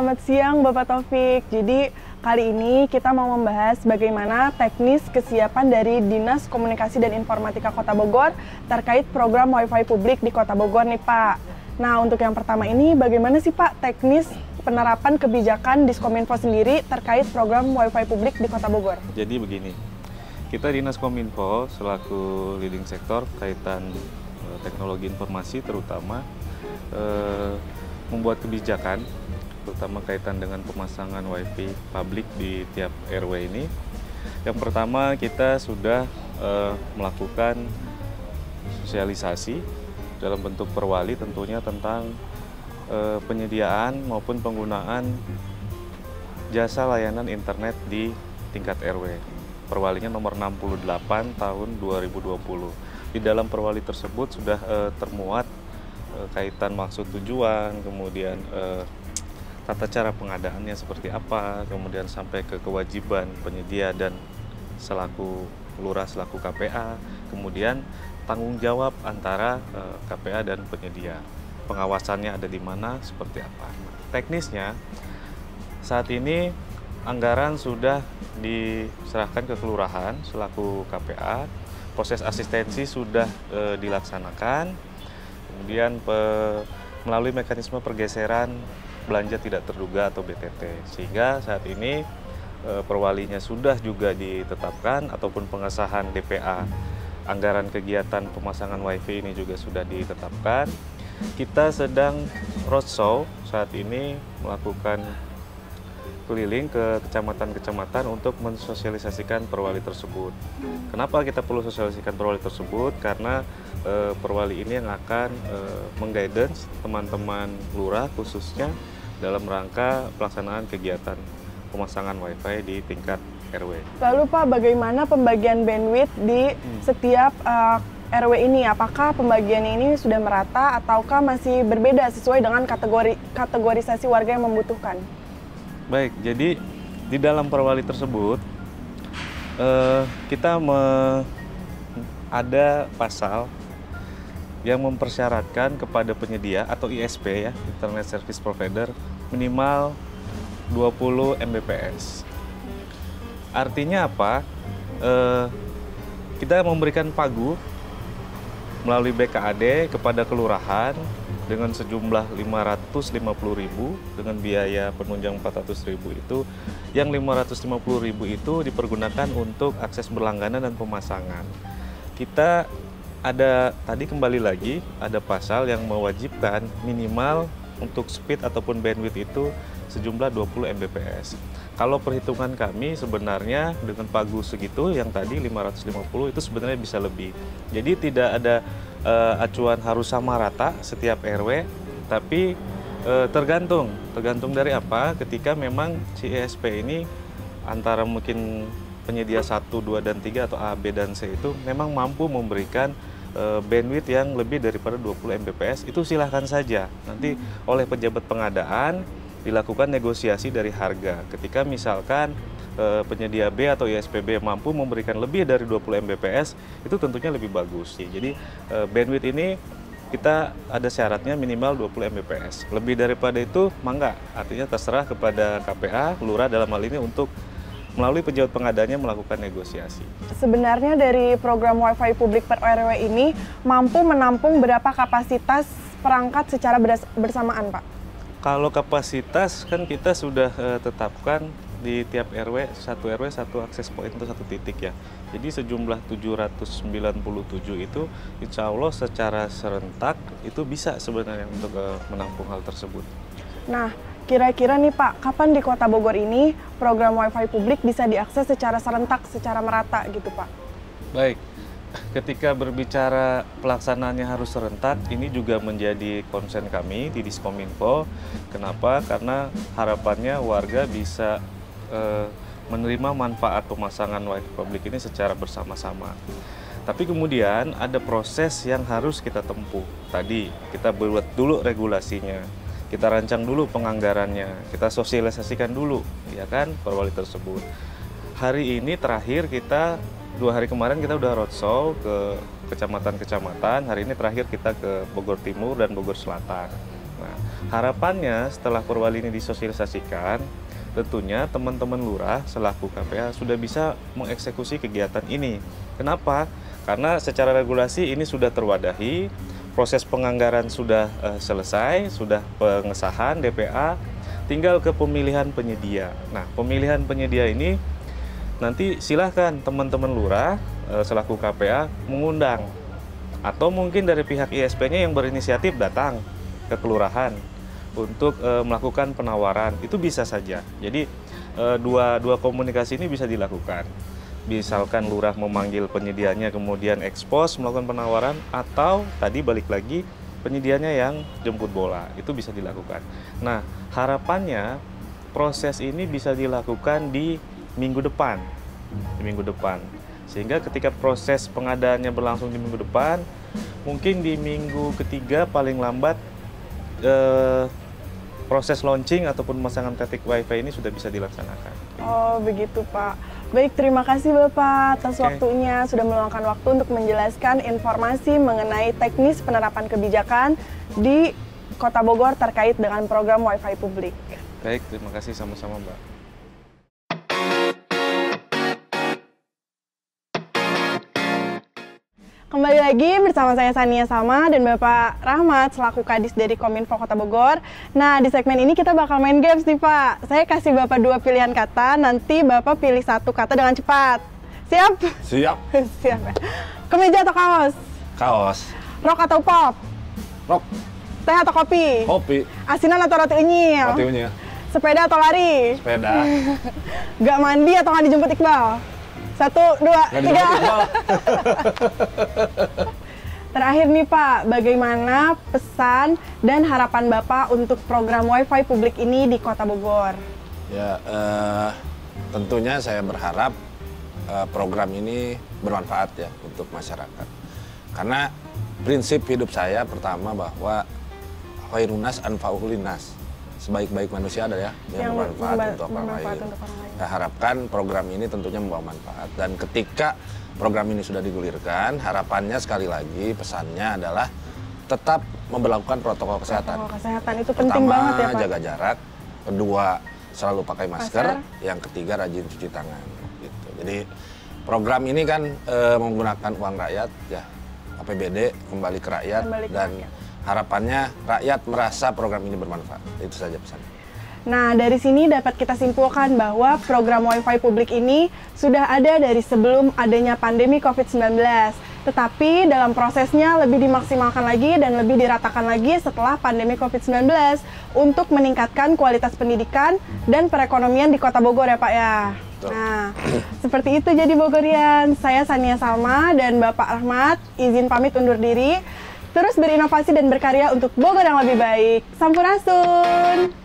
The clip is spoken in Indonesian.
selamat siang Bapak Taufik. Jadi kali ini kita mau membahas bagaimana teknis kesiapan dari Dinas Komunikasi dan Informatika Kota Bogor terkait program WiFi publik di Kota Bogor nih Pak. Nah untuk yang pertama ini bagaimana sih Pak teknis penerapan kebijakan Diskominfo sendiri terkait program WiFi publik di Kota Bogor? Jadi begini, kita Dinas Kominfo selaku leading sektor kaitan eh, teknologi informasi terutama eh, membuat kebijakan terutama kaitan dengan pemasangan wifi publik di tiap RW ini. Yang pertama kita sudah uh, melakukan sosialisasi dalam bentuk perwali tentunya tentang uh, penyediaan maupun penggunaan jasa layanan internet di tingkat RW. Perwalinya nomor 68 tahun 2020. Di dalam perwali tersebut sudah uh, termuat uh, kaitan maksud tujuan, kemudian uh, tata cara pengadaannya seperti apa, kemudian sampai ke kewajiban penyedia dan selaku lurah selaku KPA, kemudian tanggung jawab antara eh, KPA dan penyedia. Pengawasannya ada di mana, seperti apa. Teknisnya saat ini anggaran sudah diserahkan ke kelurahan selaku KPA, proses asistensi sudah uh, dilaksanakan, kemudian melalui mekanisme pergeseran belanja tidak terduga atau BTT. Sehingga saat ini e, perwalinya sudah juga ditetapkan ataupun pengesahan DPA anggaran kegiatan pemasangan WiFi ini juga sudah ditetapkan. Kita sedang roadshow saat ini melakukan keliling ke kecamatan-kecamatan untuk mensosialisasikan perwali tersebut. Kenapa kita perlu sosialisasikan perwali tersebut? Karena e, perwali ini yang akan e, mengguidance teman-teman lurah khususnya dalam rangka pelaksanaan kegiatan pemasangan WiFi di tingkat RW. Lalu Pak, bagaimana pembagian bandwidth di hmm. setiap uh, eh, RW ini? Apakah pembagian ini sudah merata ataukah masih berbeda sesuai dengan kategori kategorisasi warga yang membutuhkan? Baik, jadi di dalam perwali tersebut uh, kita me ada pasal yang mempersyaratkan kepada penyedia atau ISP ya, Internet Service Provider minimal 20 Mbps. Artinya apa? Eh, kita memberikan pagu melalui BKAD kepada kelurahan dengan sejumlah 550.000 dengan biaya penunjang 400.000 itu yang 550.000 itu dipergunakan untuk akses berlangganan dan pemasangan. Kita ada tadi kembali lagi ada pasal yang mewajibkan minimal untuk speed ataupun bandwidth itu sejumlah 20 Mbps. Kalau perhitungan kami sebenarnya dengan pagu segitu yang tadi 550 itu sebenarnya bisa lebih. Jadi tidak ada uh, acuan harus sama rata setiap RW, tapi uh, tergantung, tergantung dari apa. Ketika memang CISP ini antara mungkin penyedia 1, 2, dan 3 atau A, B, dan C itu memang mampu memberikan uh, bandwidth yang lebih daripada 20 Mbps itu silahkan saja nanti oleh pejabat pengadaan dilakukan negosiasi dari harga ketika misalkan uh, penyedia B atau ISPB mampu memberikan lebih dari 20 Mbps itu tentunya lebih bagus jadi uh, bandwidth ini kita ada syaratnya minimal 20 Mbps. Lebih daripada itu, mangga. Artinya terserah kepada KPA, lurah dalam hal ini untuk melalui pejabat pengadanya melakukan negosiasi. Sebenarnya dari program WiFi publik per RW ini mampu menampung berapa kapasitas perangkat secara bersamaan, Pak? Kalau kapasitas kan kita sudah uh, tetapkan di tiap RW satu RW satu akses point itu satu titik ya. Jadi sejumlah 797 itu insya Allah secara serentak itu bisa sebenarnya untuk uh, menampung hal tersebut. Nah, Kira-kira nih Pak, kapan di Kota Bogor ini program WiFi publik bisa diakses secara serentak, secara merata gitu Pak? Baik, ketika berbicara pelaksanaannya harus serentak, ini juga menjadi konsen kami di Diskominfo. Kenapa? Karena harapannya warga bisa eh, menerima manfaat pemasangan WiFi publik ini secara bersama-sama. Tapi kemudian ada proses yang harus kita tempuh. Tadi kita buat dulu regulasinya, kita rancang dulu penganggarannya, kita sosialisasikan dulu, ya kan, perwali tersebut. Hari ini terakhir kita dua hari kemarin kita udah roadshow ke kecamatan-kecamatan. Hari ini terakhir kita ke Bogor Timur dan Bogor Selatan. Nah, Harapannya setelah perwali ini disosialisasikan, tentunya teman-teman lurah selaku KPA sudah bisa mengeksekusi kegiatan ini. Kenapa? Karena secara regulasi ini sudah terwadahi, proses penganggaran sudah uh, selesai, sudah pengesahan DPA, tinggal ke pemilihan penyedia. Nah, pemilihan penyedia ini nanti silahkan teman-teman lurah uh, selaku KPA mengundang atau mungkin dari pihak ISP-nya yang berinisiatif datang ke kelurahan untuk uh, melakukan penawaran itu bisa saja. Jadi uh, dua dua komunikasi ini bisa dilakukan. Misalkan lurah memanggil penyedianya kemudian ekspos melakukan penawaran atau tadi balik lagi penyedianya yang jemput bola itu bisa dilakukan. Nah harapannya proses ini bisa dilakukan di minggu depan, di minggu depan sehingga ketika proses pengadaannya berlangsung di minggu depan mungkin di minggu ketiga paling lambat eh, proses launching ataupun pemasangan titik wifi ini sudah bisa dilaksanakan. Oh begitu Pak. Baik, terima kasih Bapak atas okay. waktunya sudah meluangkan waktu untuk menjelaskan informasi mengenai teknis penerapan kebijakan di Kota Bogor terkait dengan program wifi publik. Baik, terima kasih sama-sama Mbak. Kembali lagi bersama saya Sania Sama dan Bapak Rahmat selaku Kadis dari Kominfo Kota Bogor. Nah, di segmen ini kita bakal main games nih Pak. Saya kasih Bapak dua pilihan kata, nanti Bapak pilih satu kata dengan cepat. Siap? Siap. Siap ya. Kemeja atau kaos? Kaos. Rock atau pop? Rock. Teh atau kopi? Kopi. Asinan atau roti unyil? Roti unyil. Sepeda atau lari? Sepeda. Gak mandi atau nggak dijemput Iqbal? Satu, dua, Gak tiga. Terakhir nih Pak, bagaimana pesan dan harapan Bapak untuk program WiFi publik ini di Kota Bogor? Ya, uh, tentunya saya berharap uh, program ini bermanfaat ya untuk masyarakat. Karena prinsip hidup saya pertama bahwa khairunas anfa'ulinas sebaik-baik manusia adalah yang, yang bermanfaat, untuk, orang lain. untuk orang lain. Saya harapkan program ini tentunya membawa manfaat dan ketika program ini sudah digulirkan, harapannya sekali lagi pesannya adalah tetap memperlakukan protokol kesehatan. Protokol kesehatan itu penting Pertama, banget ya Pak. jaga jarak. Kedua, selalu pakai masker. masker. Yang ketiga, rajin cuci tangan. Gitu. Jadi program ini kan e, menggunakan uang rakyat, ya APBD kembali ke rakyat kembali ke dan rakyat harapannya rakyat merasa program ini bermanfaat. Itu saja pesan. Nah, dari sini dapat kita simpulkan bahwa program WiFi publik ini sudah ada dari sebelum adanya pandemi COVID-19. Tetapi dalam prosesnya lebih dimaksimalkan lagi dan lebih diratakan lagi setelah pandemi COVID-19 untuk meningkatkan kualitas pendidikan dan perekonomian di Kota Bogor ya Pak ya. Nah, seperti itu jadi Bogorian. Saya Sania Salma dan Bapak Rahmat izin pamit undur diri terus berinovasi dan berkarya untuk Bogor yang lebih baik. Sampurasun!